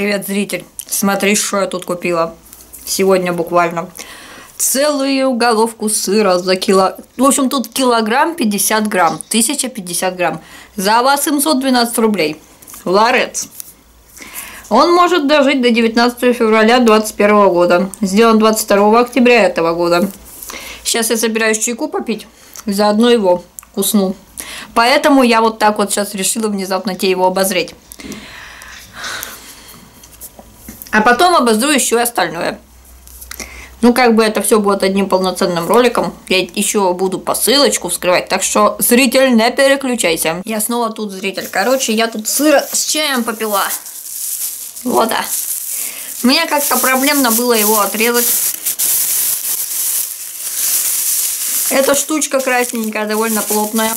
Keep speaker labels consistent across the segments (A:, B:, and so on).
A: Привет, зритель. Смотри, что я тут купила. Сегодня буквально. Целую головку сыра за кило... В общем, тут килограмм 50 грамм. 1050 грамм. За 812 рублей. Ларец. Он может дожить до 19 февраля 2021 года. Сделан 22 октября этого года. Сейчас я собираюсь чайку попить. Заодно его кусну. Поэтому я вот так вот сейчас решила внезапно тебе его обозреть. А потом обозрю еще и остальное. Ну, как бы это все будет одним полноценным роликом. Я еще буду посылочку вскрывать. Так что, зритель, не переключайся. Я снова тут зритель. Короче, я тут сыра с чаем попила. Вот, да. Мне как-то проблемно было его отрезать. Эта штучка красненькая, довольно плотная.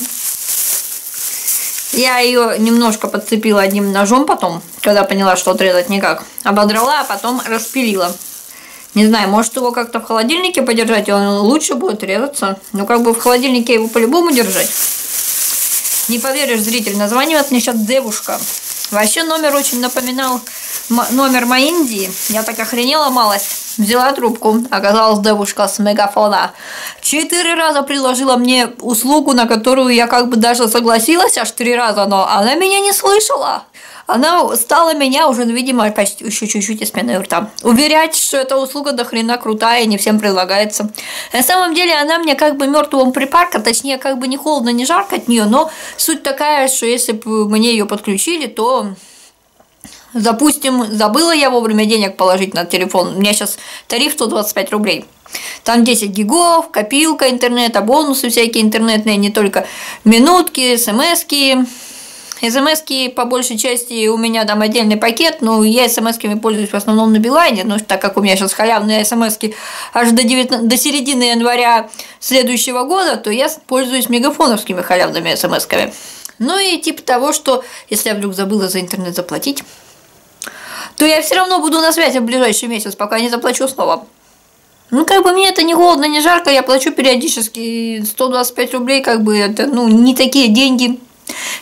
A: Я ее немножко подцепила одним ножом потом, когда поняла, что отрезать никак. Ободрала, а потом распилила. Не знаю, может его как-то в холодильнике подержать, и он лучше будет резаться. Но как бы в холодильнике его по-любому держать. Не поверишь, зритель, названивает мне сейчас девушка. Вообще номер очень напоминал номер Маиндии. Я так охренела малость. Взяла трубку, оказалась девушка с мегафона. Четыре раза предложила мне услугу, на которую я как бы даже согласилась аж три раза, но она меня не слышала. Она стала меня уже, видимо, почти еще чуть-чуть из пены рта. Уверять, что эта услуга до хрена крутая и не всем предлагается. На самом деле она мне как бы мертвым припарка, точнее как бы не холодно, не жарко от нее, но суть такая, что если бы мне ее подключили, то Допустим, забыла я вовремя денег положить на телефон. У меня сейчас тариф 125 рублей. Там 10 гигов, копилка интернета, бонусы всякие интернетные, не только минутки, смски. СМСки по большей части у меня там отдельный пакет, но я смс-ками пользуюсь в основном на Билайне, но так как у меня сейчас халявные смс-ки аж до, 19, до середины января следующего года, то я пользуюсь мегафоновскими халявными смс-ками. Ну и типа того, что если я вдруг забыла за интернет заплатить, то я все равно буду на связи в ближайший месяц, пока не заплачу снова. Ну, как бы мне это не холодно, не жарко, я плачу периодически 125 рублей, как бы это, ну, не такие деньги.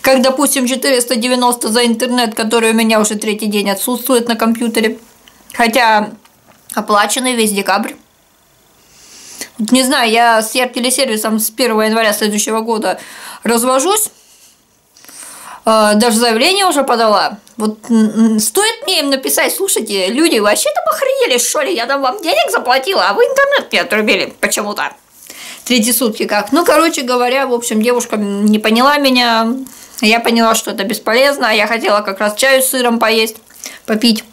A: Как, допустим, 490 за интернет, который у меня уже третий день отсутствует на компьютере. Хотя оплаченный весь декабрь. Не знаю, я с Яртелесервисом с 1 января следующего года развожусь. А, даже заявление уже подала. Вот стоит мне им написать, слушайте, люди, вообще там охренели, что ли? Я там вам денег заплатила, а вы интернет мне отрубили почему-то. Третьи сутки как. Ну, короче говоря, в общем, девушка не поняла меня. Я поняла, что это бесполезно. Я хотела как раз чаю с сыром поесть, попить.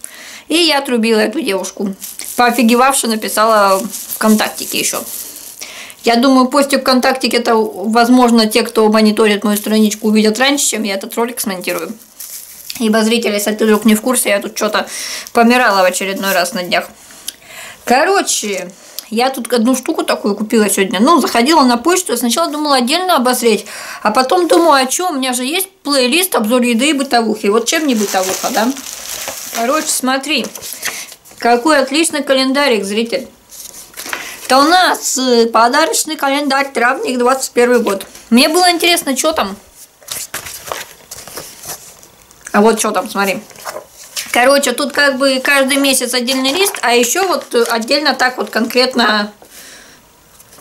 A: И я отрубила эту девушку. Поофигевавши написала ВКонтактике еще. Я думаю, постик ВКонтакте это, возможно, те, кто мониторит мою страничку, увидят раньше, чем я этот ролик смонтирую. Ибо зрители, если ты вдруг не в курсе, я тут что-то помирала в очередной раз на днях. Короче, я тут одну штуку такую купила сегодня. Ну, заходила на почту, сначала думала отдельно обозреть, а потом думаю, а что, у меня же есть плейлист обзор еды и бытовухи. Вот чем не бытовуха, да? Короче, смотри, какой отличный календарик, зритель. Это у нас э, подарочный календарь травник 21 год. Мне было интересно, что там. А вот что там, смотри. Короче, тут как бы каждый месяц отдельный лист, а еще вот отдельно так вот конкретно...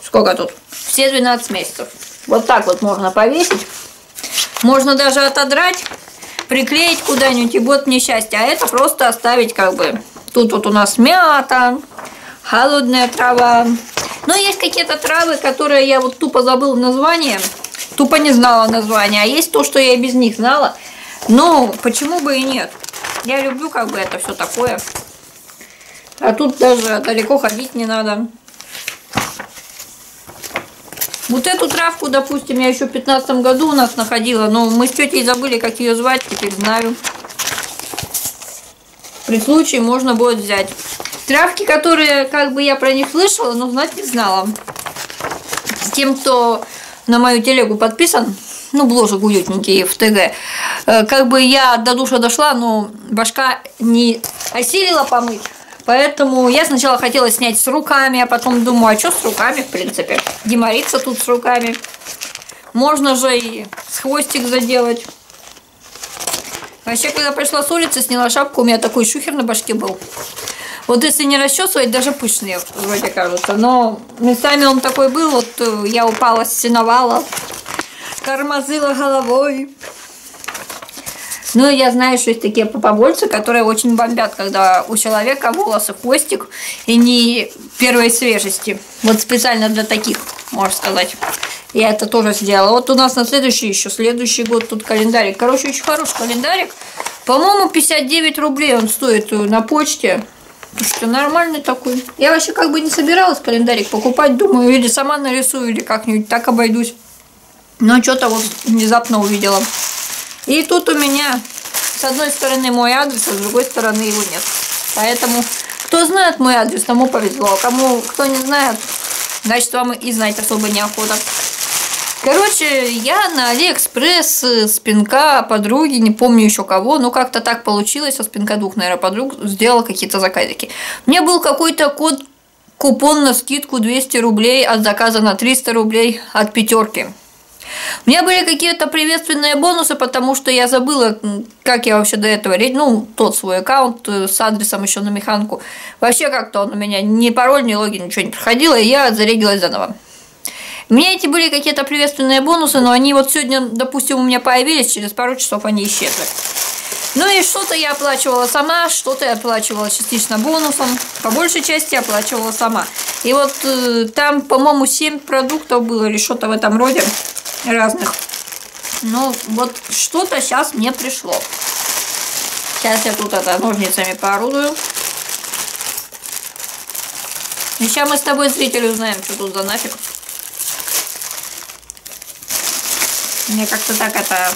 A: Сколько тут? Все 12 месяцев. Вот так вот можно повесить. Можно даже отодрать, приклеить куда-нибудь, и будет мне счастье. А это просто оставить как бы... Тут вот у нас мята, холодная трава. Но есть какие-то травы, которые я вот тупо забыла название, тупо не знала название, а есть то, что я и без них знала. Но почему бы и нет? Я люблю как бы это все такое. А тут даже далеко ходить не надо. Вот эту травку, допустим, я еще в 15 году у нас находила, но мы с тетей забыли, как ее звать, теперь знаю. При случае можно будет взять. Травки, которые как бы я про них слышала, но знать не знала. С тем, кто на мою телегу подписан, ну, бложек уютненький в ТГ, э, как бы я до душа дошла, но башка не осилила помыть. Поэтому я сначала хотела снять с руками, а потом думаю, а что с руками, в принципе? Демориться тут с руками. Можно же и с хвостик заделать. Вообще, когда пришла с улицы, сняла шапку, у меня такой шухер на башке был. Вот если не расчесывать, даже пышные вроде кажется. Но местами он такой был, вот э, я упала, синовала, тормозила головой. Ну, я знаю, что есть такие побольше, которые очень бомбят, когда у человека волосы хвостик и не первой свежести. Вот специально для таких, можно сказать. Я это тоже сделала. Вот у нас на следующий еще, следующий год тут календарик. Короче, очень хороший календарик. По-моему, 59 рублей он стоит на почте. Что нормальный такой. Я вообще как бы не собиралась календарик покупать. Думаю, или сама нарисую, или как-нибудь так обойдусь. Но что-то вот внезапно увидела. И тут у меня с одной стороны мой адрес, а с другой стороны его нет. Поэтому, кто знает мой адрес, тому повезло. Кому, кто не знает, значит, вам и знать особо неохота. Короче, я на Алиэкспресс с пинка подруги, не помню еще кого, но как-то так получилось, с пинка двух, наверное, подруг сделала какие-то заказики. Мне был какой-то код, купон на скидку 200 рублей от заказа на 300 рублей от пятерки. У меня были какие-то приветственные бонусы, потому что я забыла, как я вообще до этого, ну, тот свой аккаунт э, с адресом еще на механку. Вообще как-то он у меня ни пароль, ни логин, ничего не проходило, и я зарегилась заново. У меня эти были какие-то приветственные бонусы, но они вот сегодня, допустим, у меня появились, через пару часов они исчезли. Ну и что-то я оплачивала сама, что-то я оплачивала частично бонусом, по большей части я оплачивала сама. И вот э, там, по-моему, 7 продуктов было или что-то в этом роде разных. Ну, вот что-то сейчас мне пришло. Сейчас я тут это ножницами поорудую. И сейчас мы с тобой, зрители, узнаем, что тут за нафиг. Мне как-то так это...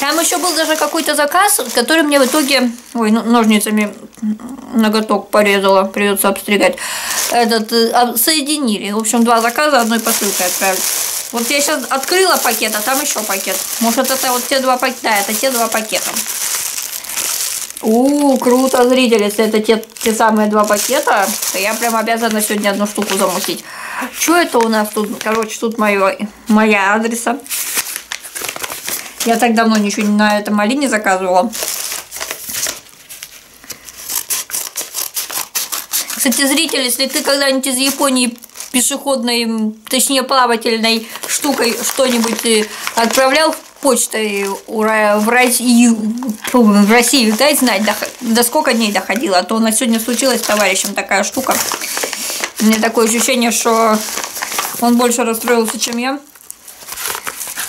A: Там еще был даже какой-то заказ, который мне в итоге... Ой, ну, ножницами ноготок порезала, придется обстригать. Этот, э, соединили. В общем, два заказа одной посылкой отправили. Вот я сейчас открыла пакет, а там еще пакет. Может, это вот те два пакета? Да, это те два пакета. У, круто, зрители, если это те, те самые два пакета, то я прям обязана сегодня одну штуку замутить. Что это у нас тут? Короче, тут моё, моя адреса. Я так давно ничего на этом Али не заказывала. Кстати, зритель, если ты когда-нибудь из Японии пешеходной, точнее плавательной штукой что-нибудь э, отправлял почтой в Россию, в Россию, дай знать, до, сколько дней доходило, а то у нас сегодня случилась с товарищем такая штука. У меня такое ощущение, что он больше расстроился, чем я.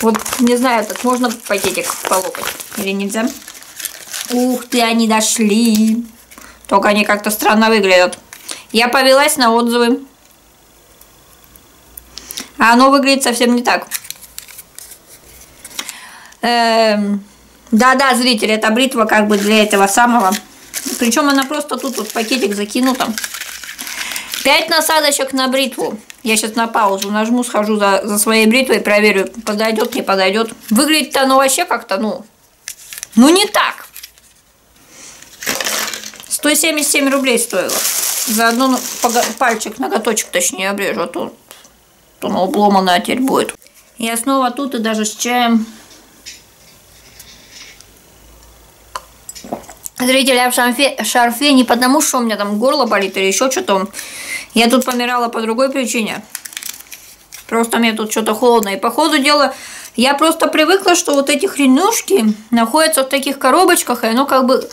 A: Вот, не знаю, так можно пакетик полопать или нельзя? Ух ты, они дошли. Только они как-то странно выглядят. Я повелась на отзывы. А оно выглядит совсем не так. Эм, да-да, зрители, это бритва как бы для этого самого. Причем она просто тут вот пакетик закинута. 5 насадочек на бритву. Я сейчас на паузу нажму, схожу за, за своей бритвой, проверю, подойдет, не подойдет. Выглядит оно вообще как-то, ну, ну не так. 177 рублей стоило. За одну пальчик, ноготочек точнее обрежу, а то, то оно обломанное теперь будет. Я снова тут и даже с чаем Зрители, я в шарфе, шарфе не потому, что у меня там горло болит или еще что-то. Я тут помирала по другой причине. Просто мне тут что-то холодно. И по ходу дела я просто привыкла, что вот эти хренушки находятся в таких коробочках, и оно как бы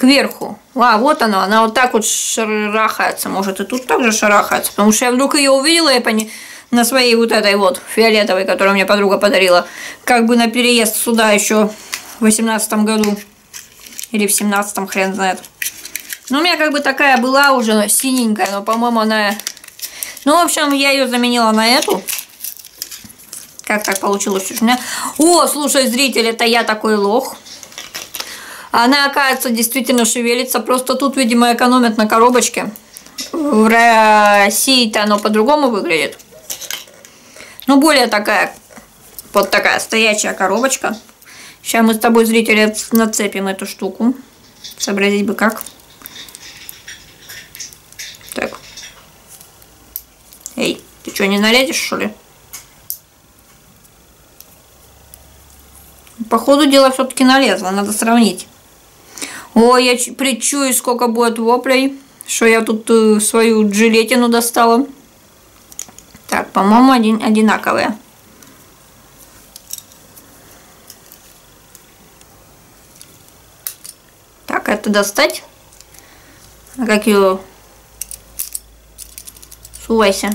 A: кверху. А, вот оно, она вот так вот шарахается. Может, и тут также шарахается. Потому что я вдруг ее увидела, я пони... на своей вот этой вот фиолетовой, которую мне подруга подарила. Как бы на переезд сюда еще в 18 году. Или в 17-м, хрен знает. Ну, у меня как бы такая была уже синенькая, но, по-моему, она... Ну, в общем, я ее заменила на эту. Как так получилось у меня? О, слушай, зритель, это я такой лох. Она, оказывается, действительно шевелится. Просто тут, видимо, экономят на коробочке. В России-то оно по-другому выглядит. Ну, более такая, вот такая стоячая коробочка. Сейчас мы с тобой, зрители, нацепим эту штуку. Сообразить бы как. Так. Эй, ты что, не нарядишь, что ли? По ходу дела все-таки налезла, надо сравнить. Ой, я предчую, сколько будет воплей, что я тут э, свою джилетину достала. Так, по-моему, один, одинаковые. Так, это достать? А как ее? Сувайся.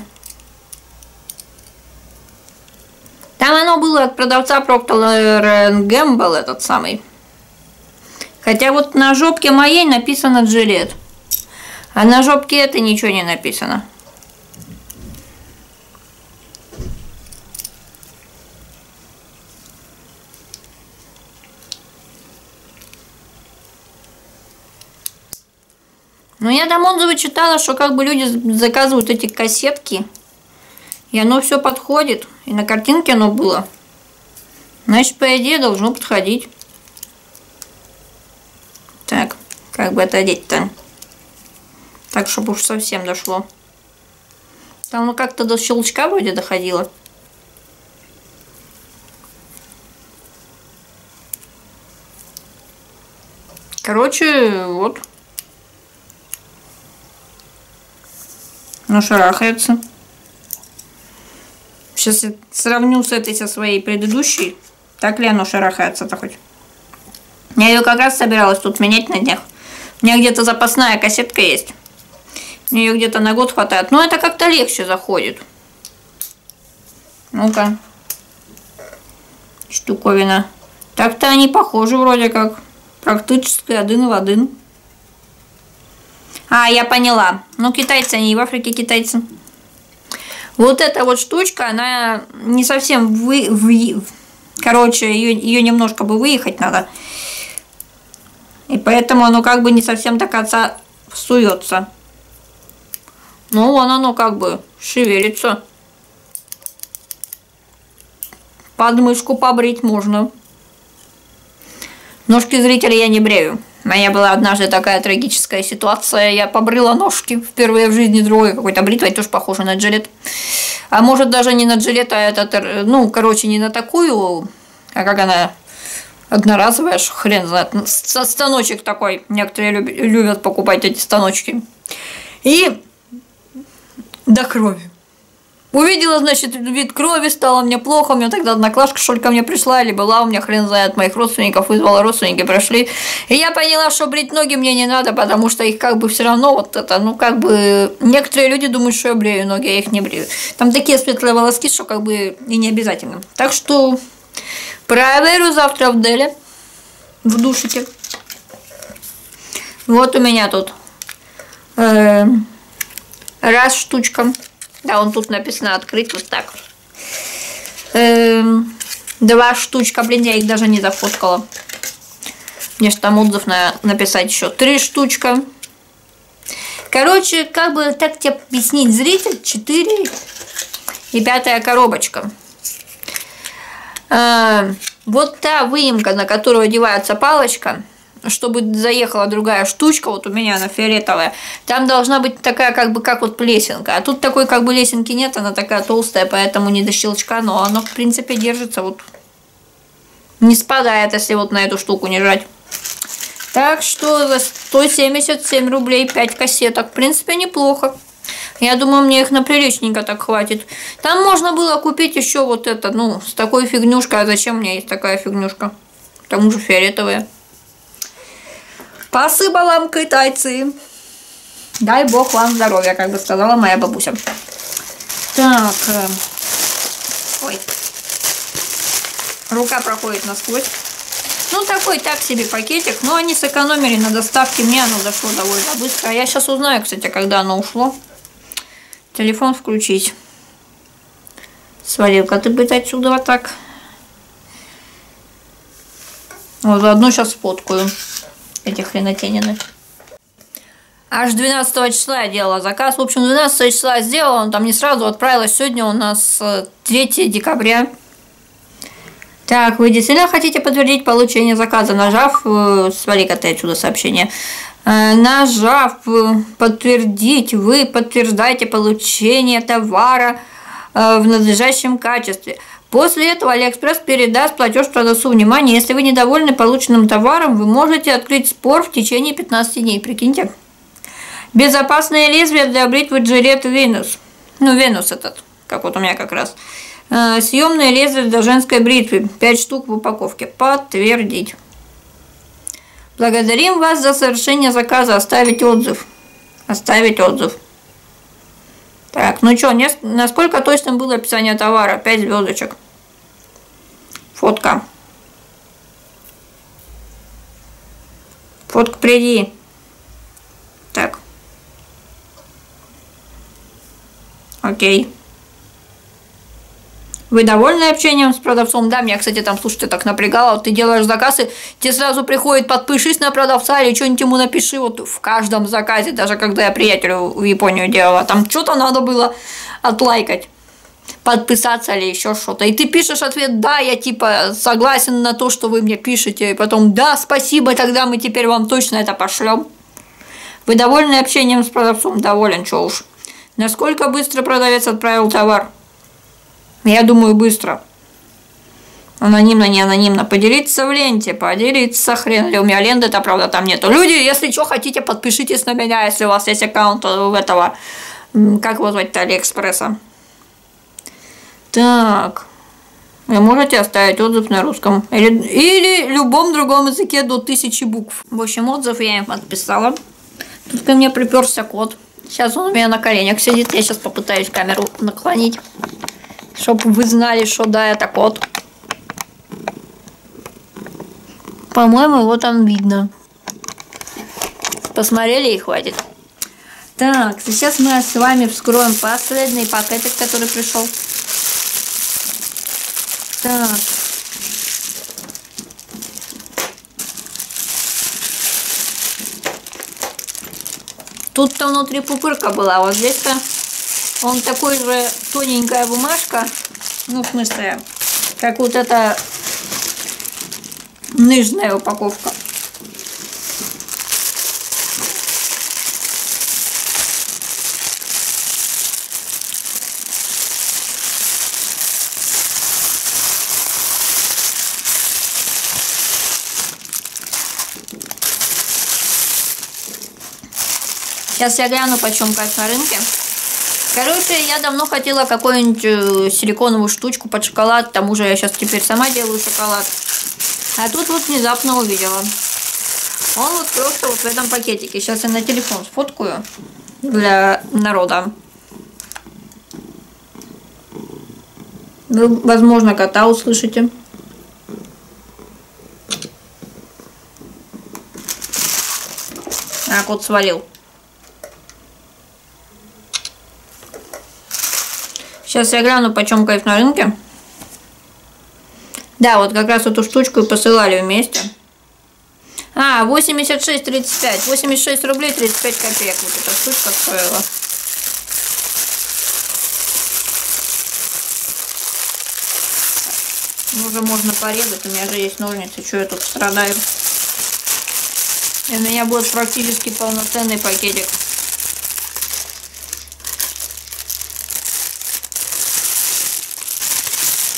A: Там оно было от продавца Procter Gamble этот самый. Хотя вот на жопке моей написано джилет. А на жопке это ничего не написано. Но я там отзывы читала, что как бы люди заказывают эти кассетки, и оно все подходит, и на картинке оно было. Значит, по идее, должно подходить. Так, как бы это одеть-то? Так, чтобы уж совсем дошло. Там ну как-то до щелчка вроде доходило. Короче, вот. Ну, шарахается. Сейчас я сравню с этой со своей предыдущей. Так ли оно шарахается-то хоть? Я ее как раз собиралась тут менять на днях. У меня где-то запасная кассетка есть. Мне ее где-то на год хватает. Но это как-то легче заходит. Ну-ка. Штуковина. Так-то они похожи вроде как. Практически один в один. А, я поняла. Ну, китайцы, они в Африке китайцы. Вот эта вот штучка, она не совсем вы... вы короче, ее, ее немножко бы выехать надо. И поэтому оно как бы не совсем так отца суется. Ну, вон оно как бы шевелится. Подмышку побрить можно. Ножки зрителя я не брею. У меня была однажды такая трагическая ситуация. Я побрила ножки впервые в жизни другой какой-то бритвой, тоже похоже на джилет. А может даже не на джилет, а этот, ну, короче, не на такую, а как она одноразовая, хрен знает, станочек такой. Некоторые любят покупать эти станочки. И до крови. Увидела, значит, вид крови, стало мне плохо, у меня тогда одноклашка, что ли, ко мне пришла, или была у меня, хрен знает, моих родственников вызвала, родственники прошли. И я поняла, что брить ноги мне не надо, потому что их как бы все равно вот это, ну, как бы, некоторые люди думают, что я брею ноги, я их не брею. Там такие светлые волоски, что как бы и не обязательно. Так что проверю завтра в Деле, в душике. Вот у меня тут э, раз штучка. Да, он тут написано открыть вот так. Эм, два штучка, блин, я их даже не зафоткала. Мне же там отзыв на, написать еще. Три штучка. Короче, как бы так тебе объяснить, зритель, четыре и пятая коробочка. Э, вот та выемка, на которую одевается палочка – чтобы заехала другая штучка, вот у меня она фиолетовая, там должна быть такая, как бы, как вот плесенка. А тут такой, как бы, лесенки нет, она такая толстая, поэтому не до щелчка, но оно, в принципе, держится вот. Не спадает, если вот на эту штуку не жать. Так что за 177 рублей 5 кассеток. В принципе, неплохо. Я думаю, мне их на приличненько так хватит. Там можно было купить еще вот это, ну, с такой фигнюшкой. А зачем мне есть такая фигнюшка? К тому же фиолетовая. Спасибо вам, китайцы. Дай бог вам здоровья, как бы сказала моя бабуся. Так. Э, ой. Рука проходит насквозь. Ну, такой так себе пакетик. Но они сэкономили на доставке. Мне оно дошло довольно быстро. Я сейчас узнаю, кстати, когда оно ушло. Телефон включить. Свалил-ка ты быть отсюда вот так. Вот заодно сейчас фоткаю эти хренотенины. Аж 12 числа я делала заказ. В общем, 12 числа сделала, он там не сразу отправилась. Сегодня у нас 3 э, декабря. Так, вы действительно хотите подтвердить получение заказа, нажав, э, смотри-ка ты отсюда сообщение, нажав подтвердить, вы подтверждаете получение товара в надлежащем качестве. После этого Алиэкспресс передаст платеж продавцу. Внимание, если вы недовольны полученным товаром, вы можете открыть спор в течение 15 дней. Прикиньте. Безопасное лезвие для бритвы Gillette Venus. Ну, Venus этот, как вот у меня как раз. Э, съемное лезвие для женской бритвы. 5 штук в упаковке. Подтвердить. Благодарим вас за совершение заказа. Оставить отзыв. Оставить отзыв. Так, ну что, насколько точно было описание товара? 5 звездочек. Фотка. Фотка приди. Так. Окей. Вы довольны общением с продавцом? Да, меня, кстати, там, слушайте, так напрягало. Вот ты делаешь заказ, и тебе сразу приходит подпишись на продавца или что-нибудь ему напиши вот в каждом заказе, даже когда я приятелю в Японию делала. Там что-то надо было отлайкать подписаться или еще что-то. И ты пишешь ответ, да, я типа согласен на то, что вы мне пишете, и потом, да, спасибо, тогда мы теперь вам точно это пошлем. Вы довольны общением с продавцом? Доволен, что уж. Насколько быстро продавец отправил товар? Я думаю, быстро. Анонимно, не анонимно. Поделиться в ленте. Поделиться. Хрен ли у меня ленты, это правда там нету. Люди, если что хотите, подпишитесь на меня, если у вас есть аккаунт у этого, как его звать-то, Алиэкспресса. Так. Вы можете оставить отзыв на русском. Или, или любом другом языке до тысячи букв. В общем, отзыв я им подписала. Тут ко мне приперся кот. Сейчас он у меня на коленях сидит. Я сейчас попытаюсь камеру наклонить. Чтобы вы знали, что да, это кот. По-моему, его там видно. Посмотрели и хватит. Так, сейчас мы с вами вскроем последний пакетик, который пришел. Так. Тут-то внутри пупырка была, вот здесь-то он такой же тоненькая бумажка, ну, в смысле, как вот эта нижняя упаковка. Сейчас я гляну, почем кайф на рынке. Короче, я давно хотела какую-нибудь э, силиконовую штучку под шоколад. К тому же я сейчас теперь сама делаю шоколад. А тут вот внезапно увидела. Он вот просто вот в этом пакетике. Сейчас я на телефон сфоткаю для народа. Вы, возможно, кота услышите. А, кот свалил. Сейчас я гляну, почем кайф на рынке. Да, вот как раз эту штучку и посылали вместе. А, 86,35. 86 рублей 35 копеек вот эта штучка стоила. Уже можно порезать, у меня же есть ножницы, что я тут страдаю. И у меня будет практически полноценный пакетик.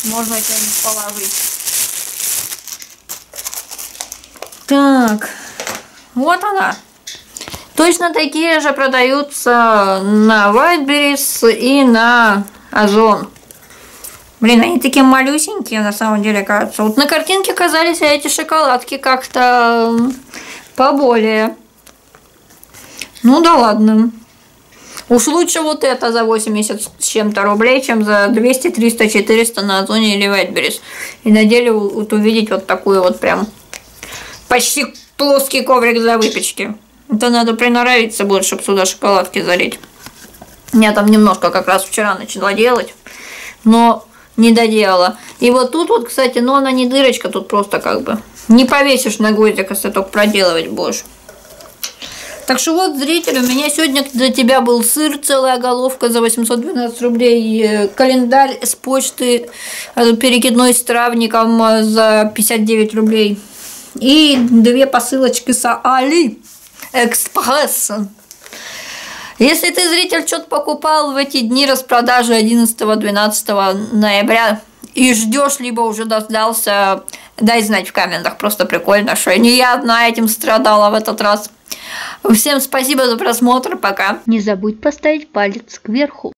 A: Можно что-нибудь положить. Так, вот она. Точно такие же продаются на Whiteberries и на Озон. Блин, они такие малюсенькие, на самом деле, кажется. Вот на картинке казались эти шоколадки как-то поболее. Ну да ладно. Уж лучше вот это за 80 с чем-то рублей, чем за 200, 300, 400 на Озоне или Вайтберис. И на деле вот увидеть вот такую вот прям почти плоский коврик для выпечки. Это надо приноровиться будет, чтобы сюда шоколадки залить. Я там немножко как раз вчера начала делать, но не доделала. И вот тут вот, кстати, но она не дырочка, тут просто как бы не повесишь на гвоздик, если только проделывать будешь. Так что вот, зритель, у меня сегодня для тебя был сыр, целая головка за 812 рублей, э, календарь с почты э, перекидной с травником э, за 59 рублей и две посылочки с Али Экспресс. Если ты, зритель, что-то покупал в эти дни распродажи 11-12 ноября и ждешь, либо уже дождался, дай знать в комментах. Просто прикольно, что не я одна этим страдала в этот раз. Всем спасибо за просмотр, пока.
B: Не забудь поставить палец кверху.